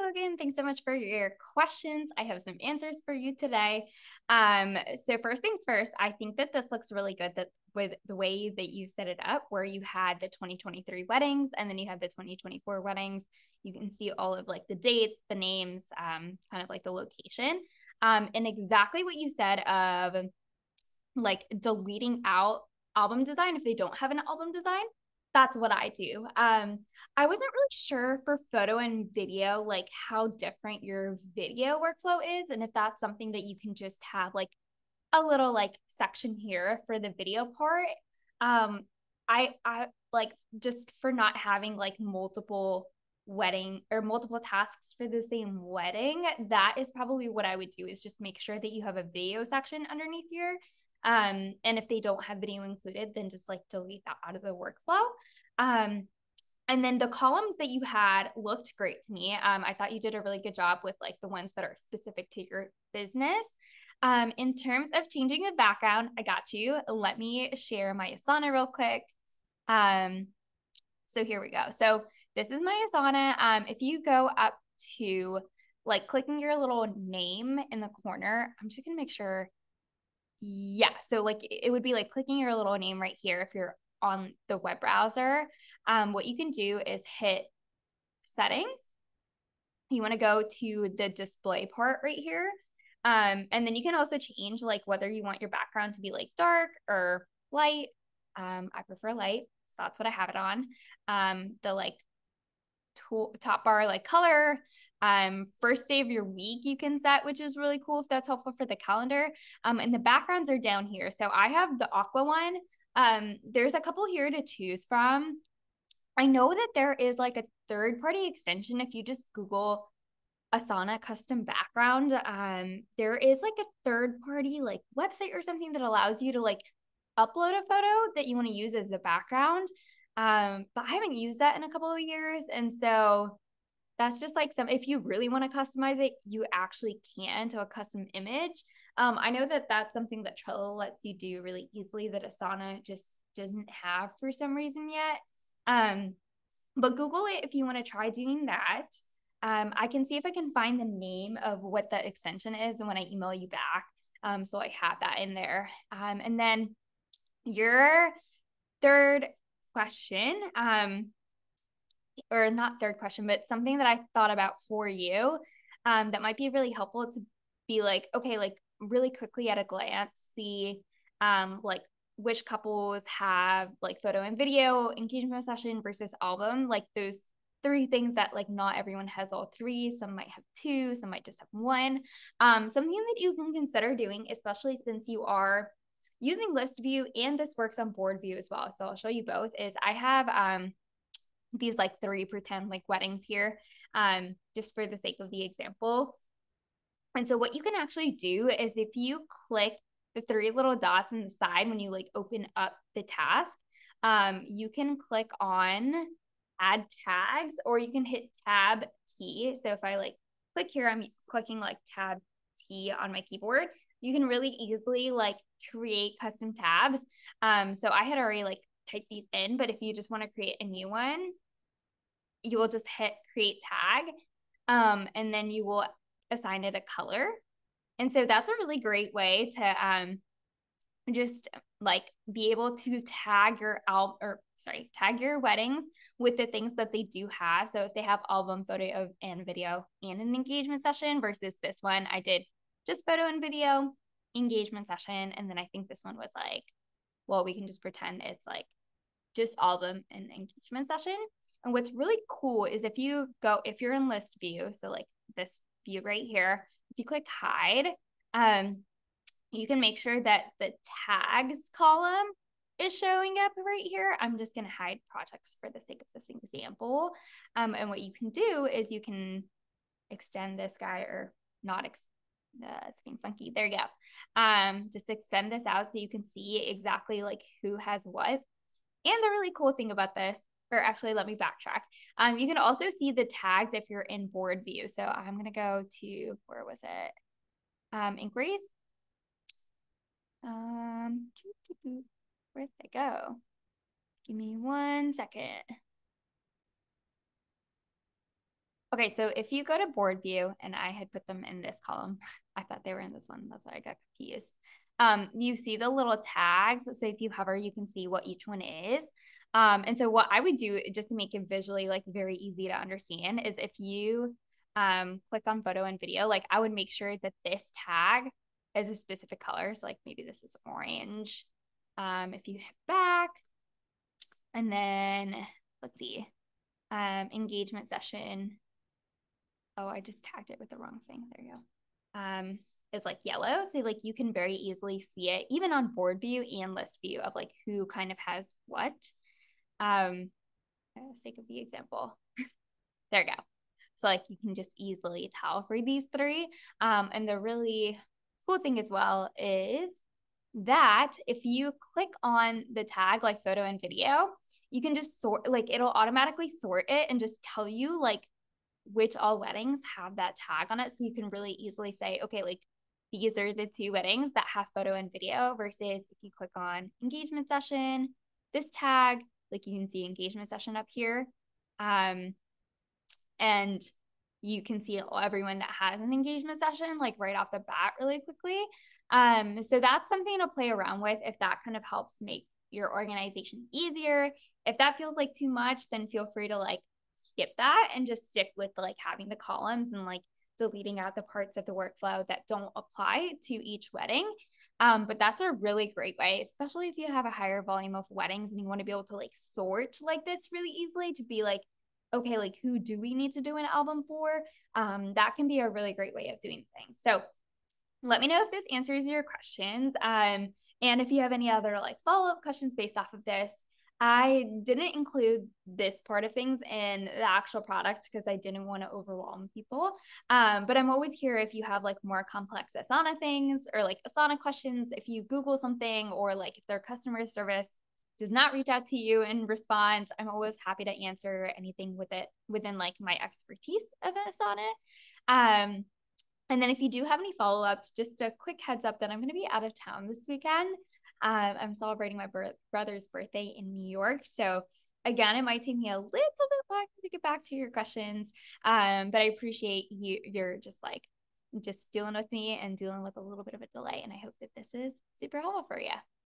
Logan. Thanks so much for your questions. I have some answers for you today. Um, so first things first, I think that this looks really good that with the way that you set it up, where you had the 2023 weddings and then you have the 2024 weddings. You can see all of like the dates, the names, um, kind of like the location. Um, and exactly what you said of like deleting out album design if they don't have an album design that's what I do. Um, I wasn't really sure for photo and video, like how different your video workflow is, and if that's something that you can just have like a little like section here for the video part. Um, I I like just for not having like multiple wedding or multiple tasks for the same wedding. That is probably what I would do is just make sure that you have a video section underneath here um, and if they don't have video included, then just like delete that out of the workflow. Um, and then the columns that you had looked great to me. Um, I thought you did a really good job with like the ones that are specific to your business. Um, in terms of changing the background, I got you. Let me share my Asana real quick. Um, so here we go. So this is my Asana. Um, if you go up to like clicking your little name in the corner, I'm just gonna make sure yeah. So like it would be like clicking your little name right here if you're on the web browser. Um, what you can do is hit settings. You want to go to the display part right here. Um, and then you can also change like whether you want your background to be like dark or light. Um, I prefer light. So that's what I have it on. Um, the like top bar like color um, first day of your week you can set, which is really cool if that's helpful for the calendar. Um, and the backgrounds are down here. So I have the aqua one. Um, there's a couple here to choose from. I know that there is like a third party extension. If you just Google Asana custom background, um, there is like a third party like website or something that allows you to like upload a photo that you want to use as the background. Um, but I haven't used that in a couple of years. And so that's just like some if you really want to customize it you actually can to a custom image. Um, i know that that's something that trello lets you do really easily that asana just doesn't have for some reason yet. Um, but google it if you want to try doing that. Um, i can see if i can find the name of what the extension is and when i email you back um, so i have that in there. Um, and then your third question um, or not third question, but something that I thought about for you um, that might be really helpful to be like, okay, like really quickly at a glance, see um, like which couples have like photo and video engagement session versus album, like those three things that like not everyone has all three. Some might have two some might just have one. Um something that you can consider doing especially since you are using list view and this works on board view as well. So i'll show you both is i have um these like three pretend like weddings here, um, just for the sake of the example. And so what you can actually do is if you click the three little dots on the side when you like open up the task, um, you can click on add tags or you can hit tab T. So if I like click here, I'm clicking like tab T on my keyboard. You can really easily like create custom tabs. Um, so I had already like type these in, but if you just want to create a new one, you will just hit create tag um, and then you will assign it a color. And so that's a really great way to um, just like be able to tag your album or sorry, tag your weddings with the things that they do have. So if they have album, photo, of, and video and an engagement session versus this one, I did just photo and video engagement session. And then I think this one was like, well, we can just pretend it's like just album and engagement session. And what's really cool is if you go, if you're in list view, so like this view right here, if you click hide, um, you can make sure that the tags column is showing up right here. I'm just going to hide projects for the sake of this example. Um, and what you can do is you can extend this guy or not ex uh, it's being funky. There you go. Um, just extend this out so you can see exactly like who has what. And the really cool thing about this or actually let me backtrack. Um, you can also see the tags if you're in board view. So I'm gonna go to where was it? Um, inquiries. Um, where'd they go? Give me one second. Okay, so if you go to board view, and I had put them in this column, I thought they were in this one. That's why I got confused. Um, you see the little tags. So if you hover, you can see what each one is. Um, and so what I would do just to make it visually like very easy to understand is if you um, click on photo and video, like I would make sure that this tag is a specific color. So like maybe this is orange. Um, if you hit back and then let's see, um, engagement session. Oh, I just tagged it with the wrong thing. There you go. Um, is like yellow. So like you can very easily see it even on board view and list view of like who kind of has what. Um, for the sake of the example, there you go. So like you can just easily tell for these three. Um, and the really cool thing as well is that if you click on the tag like photo and video, you can just sort like it'll automatically sort it and just tell you like which all weddings have that tag on it. So you can really easily say, okay, like these are the two weddings that have photo and video versus if you click on engagement session, this tag, like you can see engagement session up here. Um, and you can see everyone that has an engagement session like right off the bat really quickly. Um, so that's something to play around with if that kind of helps make your organization easier. If that feels like too much, then feel free to like skip that and just stick with like having the columns and like deleting out the parts of the workflow that don't apply to each wedding. Um, but that's a really great way, especially if you have a higher volume of weddings and you want to be able to like sort like this really easily to be like, okay, like who do we need to do an album for? Um, that can be a really great way of doing things. So let me know if this answers your questions. Um, and if you have any other like follow up questions based off of this, I didn't include this part of things in the actual product because I didn't want to overwhelm people. Um, but I'm always here if you have like more complex Asana things or like Asana questions. If you Google something or like if their customer service does not reach out to you and respond, I'm always happy to answer anything with it within like my expertise of Asana. Um, and then if you do have any follow ups, just a quick heads up that I'm going to be out of town this weekend. Um, I'm celebrating my br- brother's birthday in New York. So again, it might take me a little bit longer to get back to your questions. Um, but I appreciate you you're just like just dealing with me and dealing with a little bit of a delay. And I hope that this is super helpful for you.